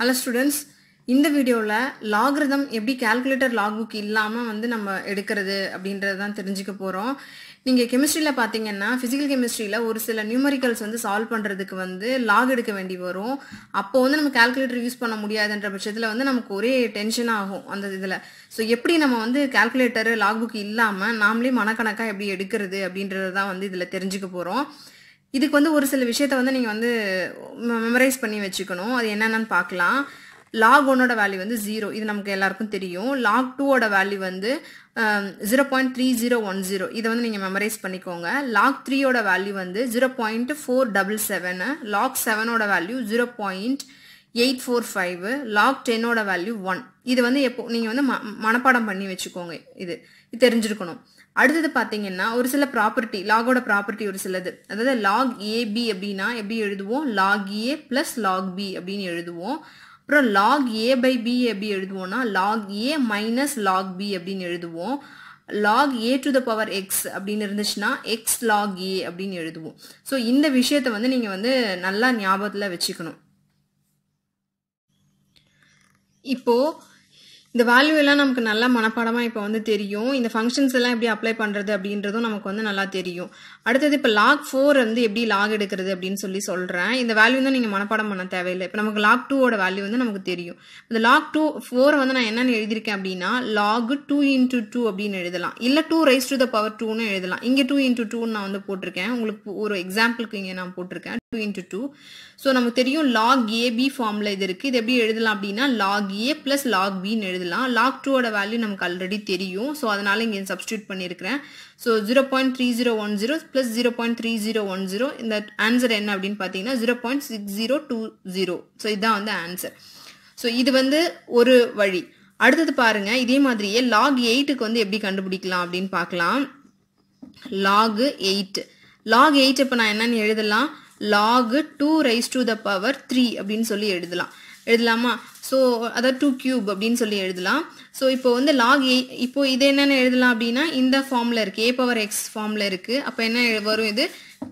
Hello students இந்த வீடியோவில் logarithm எப்படி கால்குலேட்டர் லாக் புக் இல்லாமல் வந்து நம்ம எடுக்கிறது அப்படின்றது தான் தெரிஞ்சுக்க போகிறோம் நீங்கள் கெமிஸ்ட்ரியில் பார்த்தீங்கன்னா ஃபிசிக்கல் கெமிஸ்ட்ரியில் ஒரு சில நியூமரிக்கல்ஸ் வந்து சால்வ் பண்ணுறதுக்கு வந்து லாக் எடுக்க வேண்டி வரும். அப்போ வந்து நம்ம கால்குலேட்டர் யூஸ் பண்ண முடியாதுன்ற பட்சத்தில் வந்து நமக்கு ஒரே டென்ஷன் ஆகும் அந்த இதில். ஸோ எப்படி நம்ம வந்து கால்குலேட்டர் லாக் புக் இல்லாமல் நாமளே மனக்கணக்காக எப்படி எடுக்கிறது அப்படின்றது தான் வந்து இதில் தெரிஞ்சுக்க போகிறோம் இதுக்கு வந்து ஒரு சில விஷயத்த வந்து நீங்கள் வந்து மெமரைஸ் பண்ணி வச்சுக்கணும். அது என்னென்னு பார்க்கலாம். லாக் ஒன்னோட வேல்யூ வந்து ஜீரோ இது நமக்கு எல்லாருக்கும் தெரியும். லாக் டூவோட வேல்யூ வந்து zero point three zero one zero இதை வந்து நீங்கள் மெமரைஸ் பண்ணிக்கோங்க. லாக் த்ரீயோட வேல்யூ வந்து zero point four double seven log செவனோட value zero point eight four five log டென்னோட value one இது வந்து எப்போ நீங்கள் வந்து ம மனப்பாடம் பண்ணி வச்சுக்கோங்க இது. இது தெரிஞ்சிருக்கணும். அடுத்தது பார்த்தீங்கன்னா ஒரு சில ப்ராப்பர்ட்டி லாகோட ப்ராப்பர்ட்டி ஒரு சிலது. அதாவது லாக் ஏபி அப்படின்னா எப்படி எழுதுவோம்? Log A plus log B அப்படின்னு எழுதுவோம். அப்புறம் லாக் ஏ பை பி எப்படி எழுதுவோம்னா log A minus log B அப்படின்னு எழுதுவோம். Log A to the power X அப்படின்னு இருந்துச்சுன்னா எக்ஸ் லாக் ஏ அப்படின்னு எழுதுவோம். ஸோ இந்த விஷயத்தை வந்து நீங்கள் வந்து நல்லா ஞாபகத்தில் வச்சுக்கணும். இப்போது இந்த வேல்யூ எல்லாம் நமக்கு நல்ல மனப்பாடமாக இப்போ வந்து தெரியும். இந்த ஃபங்க்ஷன்ஸ் எல்லாம் எப்படி அப்ளை பண்ணுறது அப்படின்றதும் நமக்கு வந்து நல்லா தெரியும். அடுத்தது இப்போ லாக் ஃபோர் வந்து எப்படி லாக் எடுக்கிறது அப்படின்னு சொல்லி சொல்கிறேன் இந்த வேல்யூ வந்து நீங்கள் மனப்பாடம் பண்ண தேவையில்லை. இப்போ நமக்கு லாக் டூவோட வேல்யூ வந்து நமக்கு தெரியும். இந்த லாக் டூ ஃபோரை வந்து நான் என்னென்னு எழுதியிருக்கேன் அப்படின்னா லாக் டூ இன்ட்டு டூ அப்படின்னு எழுதலாம். இல்லை two rise to the power டூன்னு எழுதலாம். இங்கே டூ இன்ட்டு டூன்னு நான் வந்து போட்டிருக்கேன். உங்களுக்கு ஒரு எக்ஸாம்பிளுக்கு இங்கே நான் போட்டிருக்கேன். டூ இன்டூ டூ ஸோ நமக்கு தெரியும் லாக் ஏபி ஃபார்மில் இது இருக்குது இது எப்படி எழுதலாம் அப்படின்னா லாக் ஏ ப்ளஸ் லாக் பின்னு எழுதலாம். லாக் டூவோட வேல்யூ நமக்கு ஆல்ரெடி தெரியும். ஸோ அதனால் இங்கே சப்ஸ்டியூட் பண்ணியிருக்கிறேன் so zero point three zero one zero plus zero point three zero one zero இந்த ஆன்சர் என்ன அப்படின்னு பார்த்தீங்கன்னா zero point six zero two zero so இதுதான் வந்து ஆன்சர் ஸோ இது வந்து ஒரு வழி. அடுத்தது பாருங்க இதே மாதிரியே லாக் எயிட்டுக்கு வந்து எப்படி கண்டுபிடிக்கலாம் அப்படின்னு பார்க்கலாம். லாக் எயிட் லாக் எயிட் இப்போ நான் என்னன்னு எழுதலாம்? Log two rise to the power three அப்படின்னு சொல்லி எழுதலாம். எழுதலாமா? ஸோ அதாவது டூ கியூப் அப்படின்னு சொல்லி எழுதலாம். ஸோ இப்போ வந்து லாக் ஏ இப்போ இது என்னென்ன எழுதலாம் அப்படின்னா இந்த ஃபார்மில் இருக்குது ஏ பவர் எக்ஸ் ஃபார்மில் இருக்குது அப்போ என்ன வரும் இது?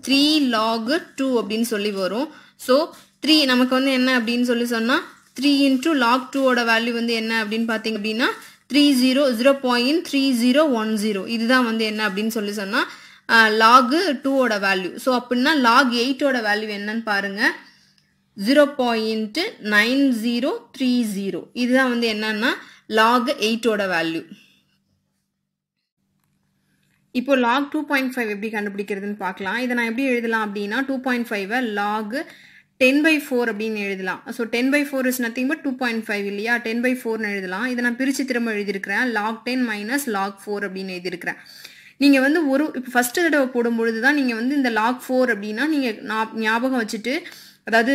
த்ரீ லாக் டூ அப்படின்னு சொல்லி வரும். ஸோ த்ரீ நமக்கு வந்து என்ன அப்படின்னு சொல்லி சொன்னால் த்ரீ இன்ட்டு லாக் டூவோட வேல்யூ வந்து என்ன அப்படின்னு பார்த்தீங்க அப்படின்னா three zero zero point three zero one zero இதுதான் வந்து என்ன அப்படின்னு சொல்லி சொன்னால் லாகு டூவோட வேல்யூ ஸோ அப்படின்னா லாக் எயிட்டோட வேல்யூ என்னன்னு பாருங்கள் zero point nine zero three zero இதுதான் வந்து என்னன்னா லாக் எயிட்டோட வேல்யூ இப்போ லாக் டூ பாயிண்ட் ஃபைவ் எப்படி கண்டுபிடிக்கிறதுன்னு பார்க்கலாம். இதை நான் எப்படி எழுதலாம் அப்படின்னா டூ பாயிண்ட் ஃபைவை லாக் டென் பை ஃபோர் அப்படின்னு எழுதலாம். So ten by four is nothing but two point five இல்லையா? டென் பை ஃபோர்னு எழுதலாம். இதை நான் பிரித்து திரும்ப எழுதியிருக்கிறேன். Log ten minus log four அப்படின்னு எழுதியிருக்கிறேன். நீங்கள் வந்து ஒரு இப்போ ஃபஸ்ட்டு தடவை போடும்பொழுது தான் நீங்கள் வந்து இந்த லாக் ஃபோர் அப்படின்னா நீங்கள் ஞாபகம் வச்சுட்டு அதாவது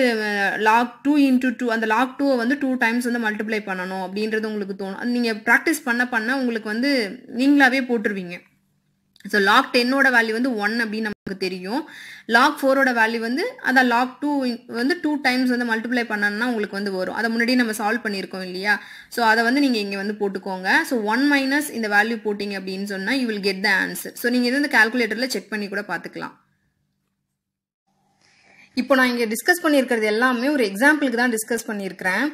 லாக் டூ இன்டூ டூ அந்த லாக் டூவை வந்து டூ டைம்ஸ் வந்து மல்டிப்ளை பண்ணணும் அப்படின்றது உங்களுக்கு தோணும். அது நீங்கள் ப்ராக்டிஸ் பண்ண பண்ண உங்களுக்கு வந்து நீங்களாவே போட்டுருவீங்க. ஸோ லாக் டென்னோட வேல்யூ வந்து ஒன் அப்படின்னு நமக்கு தெரியும். லாக் ஃபோரோட வேல்யூ வந்து அதான் லாக் டூ வந்து டூ டைம்ஸ் வந்து மல்டிப்ளை பண்ணணும்னா உங்களுக்கு வந்து வரும். அதை முன்னாடி நம்ம சால்வ் பண்ணியிருக்கோம் இல்லையா? ஸோ அதை வந்து நீங்கள் இங்கே வந்து போட்டுக்கோங்க. ஸோ ஒன் மைனஸ் இந்த வேல்யூ போட்டிங்க அப்படின்னு சொன்னால் you will get the answer so நீங்கள் இது வந்து கால்குலேட்டரில் செக் பண்ணி கூட பார்த்துக்கலாம். இப்போ நான் இங்கே டிஸ்கஸ் பண்ணியிருக்கிறது எல்லாமே ஒரு எக்ஸாம்பிளுக்கு தான் டிஸ்கஸ் பண்ணியிருக்கிறேன்.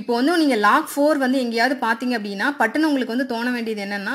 இப்போ வந்து நீங்கள் லாக் ஃபோர் வந்து எங்கேயாவது பார்த்தீங்க அப்படின்னா பட்டுன்னு உங்களுக்கு வந்து தோண வேண்டியது என்னென்னா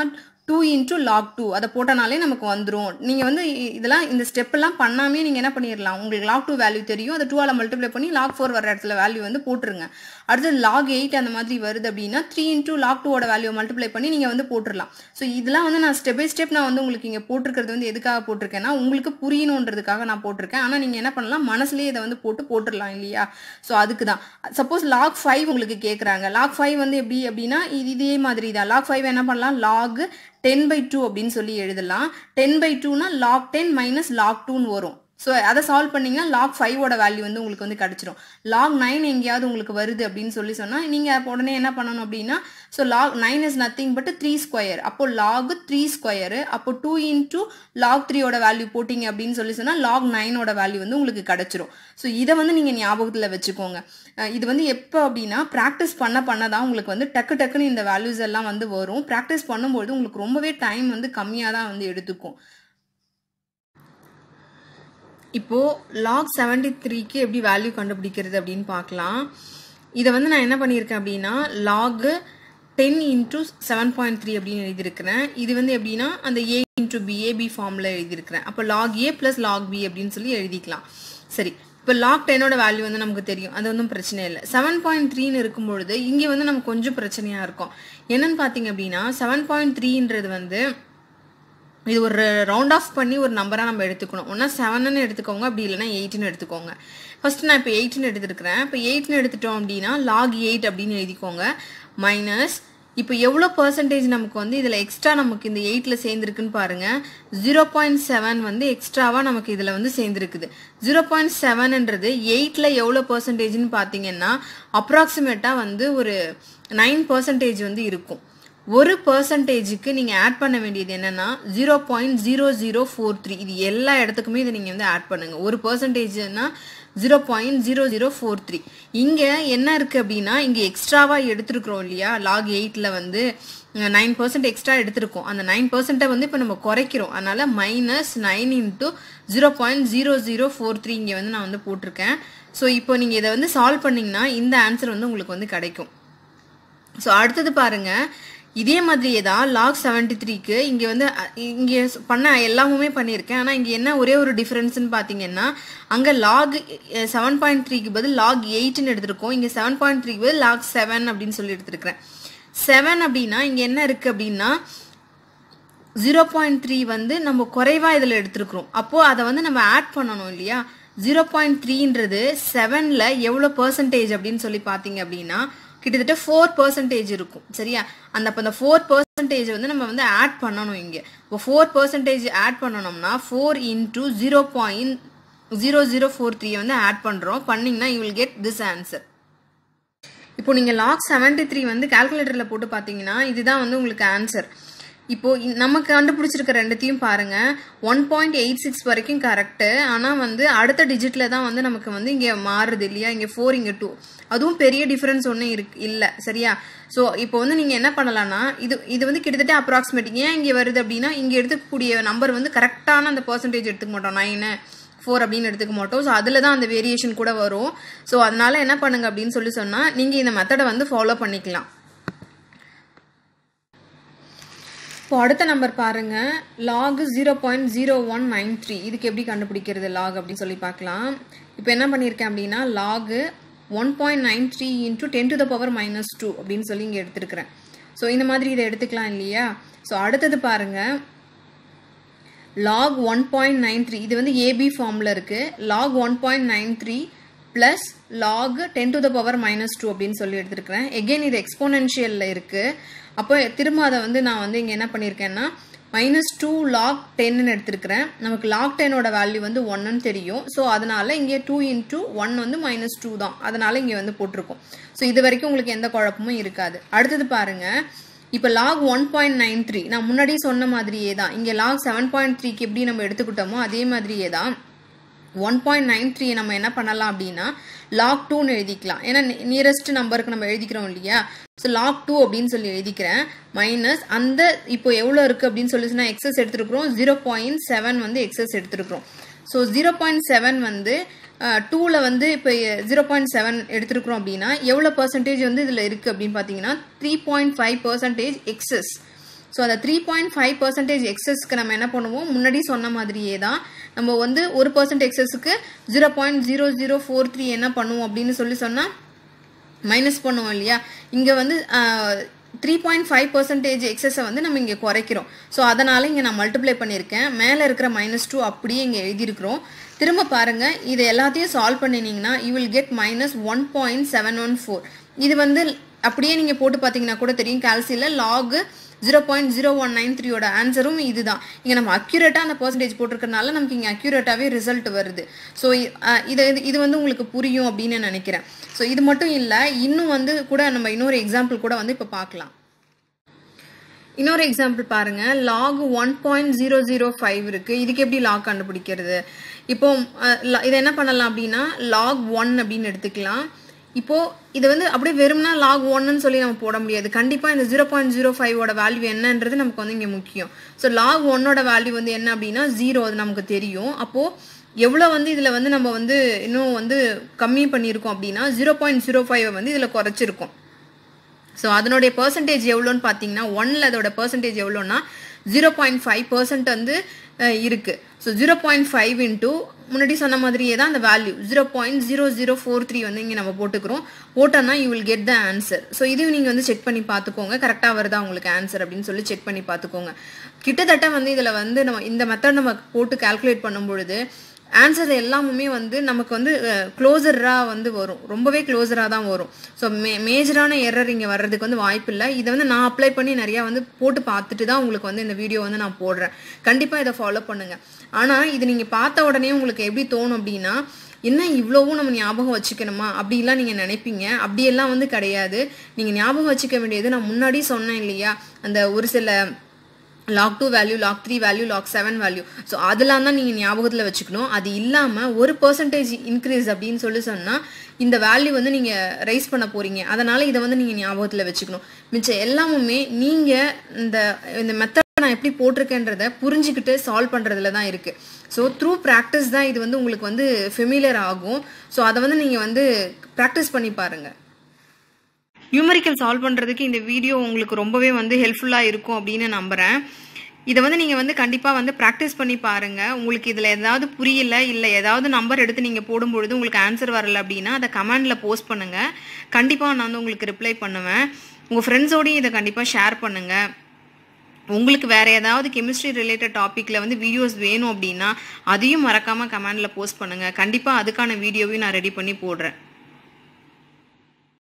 டூ இன்ட்டு லாக் டூ அதை போட்டனாலே நமக்கு வந்துடும் நீங்கள் வந்து இதெல்லாம் இந்த ஸ்டெப்பெல்லாம் பண்ணாமே நீங்கள் என்ன பண்ணிடலாம் உங்களுக்கு லாக் டூ வேல்யூ தெரியும். அதை டூவால் மல்டிப்ளை பண்ணி லாக் ஃபோர் வர இடத்துல வேல்யூ வந்து போட்டுருங்க. அடுத்தது லாக் எயிட் அந்த மாதிரி வருது அப்படின்னா த்ரீ இன்ட்டு லாக் டூவோட வேல்யூ மல்டிப்ளை பண்ணி நீங்கள் வந்து போட்டுடலாம் ஸோ இதெல்லாம் வந்து நான் ஸ்டெப் பை ஸ்டெப் நான் வந்து உங்களுக்கு இங்கே போட்டிருக்கிறது வந்து எதுக்காக போட்டிருக்கேன்னா உங்களுக்கு புரியணுன்றதுக்காக நான் போட்டிருக்கேன். ஆனால் நீங்கள் என்ன பண்ணலாம்? மனசுலேயே இதை வந்து போட்டு போட்டுடலாம் இல்லையா? ஸோ அதுக்கு தான். சப்போஸ் லாக் ஃபைவ் உங்களுக்கு கேட்குறாங்க லாக் ஃபைவ் வந்து எப்படி அப்படின்னா இது இதே மாதிரி தான். லாக் ஃபைவ் என்ன பண்ணலாம்? லாக் டென் பை டூ அப்படின்னு சொல்லி எழுதலாம். டென் பை டூனா லாக் டென் மைனஸ் லாக் டூன்னு வரும். ஸோ அதை சால்வ் பண்ணிங்கன்னா லாக் ஃபைவோட வேல்யூ வந்து உங்களுக்கு வந்து கிடச்சிரும். லாக் நைன் எங்கேயாவது உங்களுக்கு வருது அப்படின்னு சொல்லி சொன்னால் நீங்கள் உடனே என்ன பண்ணணும் அப்படின்னா so log nine is nothing but three square அப்போ லாக் த்ரீ ஸ்கொயரு அப்போ டூ இன்டூ லாக் த்ரீயோட வேல்யூ போட்டிங்க அப்படின்னு சொல்லி சொன்னால் லாக் நைனோட வேல்யூ வந்து உங்களுக்கு கிடச்சிரும். ஸோ இதை வந்து நீங்கள் ஞாபகத்தில் வச்சுக்கோங்க. இது வந்து எப்போ அப்படின்னா ப்ராக்டிஸ் பண்ண பண்ண தான் உங்களுக்கு வந்து டக்கு டக்குன்னு இந்த வேல்யூஸ் எல்லாம் வந்து வரும். ப்ராக்டிஸ் பண்ணும்போது உங்களுக்கு ரொம்பவே டைம் வந்து கம்மியாக தான் வந்து எடுத்துக்கும். இப்போ லாக் செவன்டி த்ரீக்கு எப்படி வேல்யூ கண்டுபிடிக்கிறது அப்படின்னு பார்க்கலாம். இதை வந்து நான் என்ன பண்ணியிருக்கேன் அப்படின்னா log ten into seven point three அப்படின்னு எழுதியிருக்கிறேன். இது வந்து எப்படின்னா அந்த ஏ இன்ட்டு பி ஏபி ஃபார்மில் எழுதியிருக்கிறேன். அப்போ log A plus log B அப்படின்னு சொல்லி எழுதிக்கலாம். சரி இப்போ லாக் டென்னோட வேல்யூ வந்து நமக்கு தெரியும். அது ஒன்றும் பிரச்சனை இல்லை. செவன் பாயிண்ட் த்ரீன்னு இருக்கும்பொழுது இங்கே வந்து நமக்கு கொஞ்சம் பிரச்சனையாக இருக்கும். என்னன்னு பார்த்தீங்க அப்படின்னா செவன் பாயிண்ட் த்ரீன்றது வந்து இது ஒரு ரவுண்ட் ஆஃப் பண்ணி ஒரு நம்பராக நம்ம எடுத்துக்கணும். ஒன்றா செவன்னு எடுத்துக்கோங்க அப்படி இல்லைன்னா எயிட்டுன்னு எடுத்துக்கோங்க. ஃபர்ஸ்ட் நான் இப்போ எயிட்னு எடுத்துருக்கிறேன். இப்போ எயிட்னு எடுத்துட்டோம் அப்படின்னா லாக் எயிட் அப்படின்னு எழுதிக்கோங்க. மைனஸ் இப்போ எவ்வளோ பர்சன்டேஜ் நமக்கு வந்து இதில் எக்ஸ்ட்ரா நமக்கு இந்த எயிட்டில் சேர்ந்துருக்குன்னு பாருங்கள் ஜீரோ பாயிண்ட் செவன் வந்து எக்ஸ்ட்ராவாக நமக்கு இதில் வந்து சேர்ந்துருக்குது. ஜீரோ பாயிண்ட் செவன்ன்றது எயிட்டில் எவ்வளோ பர்சன்டேஜ்னு பார்த்தீங்கன்னா அப்ராக்சிமேட்டாக வந்து ஒரு நைன் பர்சன்டேஜ் வந்து இருக்கும். ஒரு பர்சன்டேஜுக்கு நீங்கள் ஆட் பண்ண வேண்டியது என்னென்னா zero point zero zero four three இது எல்லா இடத்துக்குமே இதை நீங்கள் வந்து ஆட் பண்ணுங்கள் ஒரு பர்சன்டேஜ்னா zero point zero zero four three இங்கே என்ன இருக்குது அப்படின்னா இங்கே எக்ஸ்ட்ராவாக எடுத்துருக்குறோம் இல்லையா? லாக் எயிட்டில் வந்து நைன் பர்சன்ட் எக்ஸ்ட்ரா எடுத்திருக்கோம். அந்த நைன் பர்சன்ட்டை வந்து இப்போ நம்ம குறைக்கிறோம். அதனால் minus nine into zero point zero zero four three இங்கே வந்து நான் வந்து போட்டிருக்கேன். ஸோ இப்போ நீங்கள் இதை வந்து சால்வ் பண்ணிங்கன்னா இந்த ஆன்சர் வந்து உங்களுக்கு வந்து கிடைக்கும். ஸோ அடுத்தது பாருங்கள் இதே மாதிரியே தான் லாக் செவன்டி த்ரீக்கு இங்கே வந்து அ, இங்கே பண்ண எல்லாமுமே பண்ணியிருக்கேன். ஆனால் இங்கே என்ன ஒரே ஒரு டிஃப்ரென்ஸ்னு பார்த்தீங்கன்னா அங்கே லாக் செவன் பாயிண்ட் த்ரீக்கு பதில் லாக் எயிட்னு எடுத்திருக்கோம். இங்கே செவன் பாயிண்ட் த்ரீக்கு பதில் லாக் செவன் அப்படின்னு சொல்லி எடுத்திருக்கிறேன். செவன் அப்படின்னா இங்கே என்ன இருக்குது அப்படின்னா ஜீரோ பாயிண்ட் த்ரீ வந்து நம்ம குறைவாக இதில் எடுத்துருக்குறோம். அப்போது அதை வந்து நம்ம ஆட் பண்ணணும் இல்லையா? ஜீரோ பாயிண்ட் த்ரீன்றது செவனில் எவ்வளோ பர்சன்டேஜ் அப்படின்னு சொல்லி பார்த்தீங்க அப்படின்னா கிட்டத்தட்ட ஃபோர் பர்சன்டேஜ் இருக்கும். சரியா? அந்த அப்போ அந்த ஃபோர் பர்சன்டேஜ் வந்து நம்ம வந்து ஆட் பண்ணணும் இங்கே. இப்போ ஃபோர் பர்சன்டேஜ் ஆட் பண்ணணும்னா four into zero point zero zero four three வந்து ஆட் பண்ணுறோம் பண்ணிங்கன்னா you will get this answer இப்போ நீங்கள் லாக் செவன்டி த்ரீ வந்து கால்குலேட்டரில் போட்டு பார்த்தீங்கன்னா இதுதான் வந்து உங்களுக்கு ஆன்சர் இப்போ நம்ம நமக்கு கண்டுபிடிச்சிருக்க ரெண்டுத்தையும் பாருங்க. ஒன் பாயிண்ட் எயிட் சிக்ஸ் வரைக்கும் கரெக்டு ஆனால் வந்து அடுத்த டிஜிட்டில் தான் வந்து நமக்கு வந்து இங்கே மாறுது இல்லையா? இங்கே ஃபோர் இங்கே டூ அதுவும் பெரிய டிஃபரன்ஸ் ஒன்றும் இருக்கு இல்லை. சரியா? ஸோ இப்போ வந்து நீங்கள் என்ன பண்ணலாம்னா இது இது வந்து கிட்டத்தட்ட அப்ராக்சிமேட் ஏன் இங்கே வருது அப்படின்னா இங்கே எடுத்துக்கக்கூடிய நம்பர் வந்து கரெக்டான அந்த பர்சன்டேஜ் எடுத்துக்க மாட்டோம். நைனு ஃபோர் அப்படின்னு எடுத்துக்க மாட்டோம். ஸோ அதில் தான் அந்த வேரியேஷன் கூட வரும். ஸோ அதனால என்ன பண்ணுங்க அப்படின்னு சொல்லி சொன்னால் நீங்கள் இந்த மெத்தடை வந்து ஃபாலோ பண்ணிக்கலாம். இப்போ அடுத்த நம்பர் பாருங்க. Log zero point zero one nine three இதுக்கு எப்படி கண்டுபிடிக்கிறது லாக் அப்படின்னு சொல்லி பார்க்கலாம். இப்போ என்ன பண்ணியிருக்கேன் அப்படின்னா log one point nine three into ten to the power minus two அப்படின்னு சொல்லி இங்கே எடுத்துருக்கிறேன். ஸோ இந்த மாதிரி இதை எடுத்துக்கலாம் இல்லையா? ஸோ அடுத்தது பாருங்க. Log one point nine three இது வந்து ஏபி ஃபார்மில் இருக்குது log one point nine three plus log ten to the power minus two அப்படின்னு சொல்லி எடுத்திருக்கிறேன். எகெயின் இது எக்ஸ்போனென்ஷியலில் இருக்குது அப்போ திரும்ப அதை வந்து நான் வந்து இங்கே என்ன பண்ணியிருக்கேன்னா மைனஸ் டூ லாக் டென்னு எடுத்திருக்கிறேன். நமக்கு லாக் டென்னோட வேல்யூ வந்து ஒன்னுன்னு தெரியும். ஸோ அதனால் இங்கே டூ இன்டூ ஒன் வந்து மைனஸ் டூ தான். அதனால் இங்கே வந்து போட்டிருக்கோம். ஸோ இது வரைக்கும் உங்களுக்கு எந்த குழப்பமும் இருக்காது. அடுத்தது பாருங்க. இப்போ log one point nine three நான் முன்னாடி சொன்ன மாதிரியே தான். இங்கே லாக் செவன் பாயிண்ட் த்ரீக்கு எப்படி நம்ம எடுத்துக்கிட்டோமோ அதே மாதிரியே தான். ஒன் பாயிண்ட் நைன் த்ரீ நம்ம என்ன பண்ணலாம் அப்படின்னா லாக் டூன்னு எழுதிக்கலாம். ஏன்னா நியரஸ்ட் நம்பருக்கு நம்ம எழுதிக்கிறோம் இல்லையா? ஸோ லாக் டூ அப்படின்னு சொல்லி எழுதிக்கிறேன். மைனஸ் அந்த இப்போ எவ்வளோ இருக்குது அப்படின்னு சொல்லி சொன்னால் எக்ஸஸ் எடுத்துருக்குறோம். ஜீரோ பாயிண்ட் செவன் வந்து எக்ஸஸ் எடுத்துருக்குறோம். ஸோ ஜீரோ பாயிண்ட் செவன் வந்து டூவில் வந்து இப்போ ஜீரோ பாயிண்ட் செவன் எடுத்துருக்குறோம் அப்படின்னா எவ்வளோ பர்சன்டேஜ் வந்து இதில் இருக்குது அப்படின்னு பார்த்தீங்கன்னா three point five percentage excess so அந்த த்ரீ பாயிண்ட் ஃபைவ் பர்சன்டேஜ் எக்ஸஸ்க்கு நம்ம என்ன பண்ணுவோம்? முன்னாடி சொன்ன மாதிரியே தான் நம்ம வந்து ஒரு percent எக்ஸஸ்க்கு zero point zero zero four three என்ன பண்ணுவோம் அப்படின்னு சொல்லி சொன்னால் மைனஸ் பண்ணுவோம் இல்லையா? இங்கே வந்து த்ரீ பாயிண்ட் ஃபைவ் பர்சன்டேஜ் எக்ஸஸை வந்து நம்ம இங்கே குறைக்கிறோம். ஸோ அதனால் இங்கே நான் மல்டிப்ளை பண்ணியிருக்கேன். மேலே இருக்கிற மைனஸ் டூ அப்படியே இங்கே எழுதியிருக்கிறோம். திரும்ப பாருங்கள் இது எல்லாத்தையும் solve பண்ணினீங்கன்னா you will get minus one point seven one four இது வந்து அப்படியே நீங்கள் போட்டு பார்த்தீங்கன்னா கூட தெரியும். கால்சியில் log zero point zero one nine த்ரீயோட ஆன்சரும் இதுதான். இங்கே நம்ம அக்யூரேட்டாக அந்த பர்சன்டேஜ் போட்டிருக்கறனால நமக்கு இங்கே அக்யூரேட்டாகவே ரிசல்ட் வருது. ஸோ இது இது- இது வந்து உங்களுக்கு புரியும் அப்படின்னு நினைக்கிறேன். ஸோ இது மட்டும் இல்லை இன்னும் வந்து கூட நம்ம இன்னொரு எக்ஸாம்பிள் கூட வந்து இப்போ பார்க்கலாம். இன்னொரு எக்ஸாம்பிள் பாருங்க. Log one point zero zero five இருக்கு. இதுக்கு எப்படி லாக் கண்டுபிடிக்கிறது? இப்போ இதை என்ன பண்ணலாம் அப்படின்னா லாக் ஒன் அப்படின்னு எடுத்துக்கலாம். இப்போது இது வந்து அப்படியே வெறும்னா லாக் ஒன்னு சொல்லி நம்ம போட முடியாது. கண்டிப்பாக இந்த ஜீரோ பாயிண்ட் ஜீரோ ஃபைவோட வேல்யூ என்னன்றது நமக்கு வந்து இங்கே முக்கியம். ஸோ லாக் ஒன்னோட வேல்யூ வந்து என்ன அப்படின்னா ஜீரோ அது நமக்கு தெரியும். அப்போது எவ்வளோ வந்து இதில் வந்து நம்ம வந்து இன்னும் வந்து கம்மி பண்ணியிருக்கோம் அப்படின்னா ஜீரோ பாயிண்ட் ஜீரோ ஃபைவ் வந்து இதில் குறைச்சிருக்கோம். ஸோ அதனுடைய பர்சன்டேஜ் எவ்வளோன்னு பார்த்தீங்கன்னா ஒன்ல அதோட பர்சன்டேஜ் எவ்வளோன்னா ஜீரோ பாயிண்ட் ஃபைவ் பர்சன்ட் வந்து இருக்குது so zero point five into முன்னாடி சொன்ன மாதிரியே தான் அந்த value zero point zero zero four three வந்து இங்கே நம்ம போட்டுக்கிறோம். போட்டோன்னா you will get the answer so இதையும் நீங்கள் வந்து செக் பண்ணி பார்த்துக்கோங்க. கரெக்டாக வருதா உங்களுக்கு ஆன்சர் அப்படின்னு சொல்லி செக் பண்ணி பார்த்துக்கோங்க. கிட்டத்தட்ட வந்து இதில் வந்து நம்ம இந்த மெத்தட் நம்ம போட்டு கால்குலேட் பண்ணும் பொழுது ஆன்சர் எல்லாமுமே வந்து நமக்கு வந்து க்ளோசராக வந்து வரும். ரொம்பவே க்ளோசராக தான் வரும். ஸோ மே மேஜரான எரர் இங்கே வர்றதுக்கு வந்து வாய்ப்பு இல்லை. இதை வந்து நான் அப்ளை பண்ணி நிறையா வந்து போட்டு பார்த்துட்டு தான் உங்களுக்கு வந்து இந்த வீடியோ வந்து நான் போடுறேன். கண்டிப்பாக இதை ஃபாலோ பண்ணுங்கள் ஆனால் இது நீங்கள் பார்த்த உடனே உங்களுக்கு எப்படி தோணும் அப்படின்னா என்ன இவ்வளவும் நம்ம ஞாபகம் வச்சுக்கணுமா? அப்படிலாம் நீங்கள் நினைப்பீங்க. அப்படியெல்லாம் வந்து கிடையாது. நீங்கள் ஞாபகம் வச்சுக்க வேண்டியது நான் முன்னாடி சொன்னேன் இல்லையா? அந்த ஒரு சில log two value log three value log seven value so அதெல்லாம் தான் நீங்கள் ஞாபகத்தில் வச்சுக்கணும். அது இல்லாமல் ஒரு பர்சன்டேஜ் இன்க்ரீஸ் அப்படின்னு சொல்லி சொன்னால் இந்த வேல்யூ வந்து நீங்கள் ரைஸ் பண்ண போகிறீங்க அதனால் இதை வந்து நீங்கள் ஞாபகத்தில் வச்சுக்கணும். மிச்சம் எல்லாமுமே நீங்கள் இந்த இந்த மெத்தட் நான் எப்படி போட்டிருக்கேன்றத புரிஞ்சுக்கிட்டு சால்வ் பண்ணுறதுல தான் இருக்குது ஸோ த்ரூ ப்ராக்டிஸ் தான் இது வந்து உங்களுக்கு வந்து ஃபெமிலியர் ஆகும். ஸோ அதை வந்து நீங்கள் வந்து ப்ராக்டிஸ் பண்ணி பாருங்கள் நியூமரிக்கல் சால்வ் பண்ணுறதுக்கு இந்த வீடியோ உங்களுக்கு ரொம்பவே வந்து ஹெல்ப்ஃபுல்லாக இருக்கும் அப்படின்னு நம்புகிறேன் இதை வந்து நீங்கள் வந்து கண்டிப்பாக வந்து ப்ராக்டிஸ் பண்ணி பாருங்கள் உங்களுக்கு இதில் ஏதாவது புரியல இல்லை ஏதாவது நம்பர் எடுத்து நீங்கள் போடும்பொழுது உங்களுக்கு ஆன்சர் வரல அப்படின்னா அதை கமெண்டில் போஸ்ட் பண்ணுங்கள் கண்டிப்பாக நான் வந்து உங்களுக்கு ரிப்ளை பண்ணுவேன். உங்கள் ஃப்ரெண்ட்ஸோடையும் இதை கண்டிப்பாக ஷேர் பண்ணுங்கள் உங்களுக்கு வேறு ஏதாவது கெமிஸ்ட்ரி ரிலேட்டட் டாப்பிக்கில் வந்து வீடியோஸ் வேணும் அப்படின்னா அதையும் மறக்காமல் கமெண்டில் போஸ்ட் பண்ணுங்கள் கண்டிப்பாக அதுக்கான வீடியோவையும் நான் ரெடி பண்ணி போடுறேன்.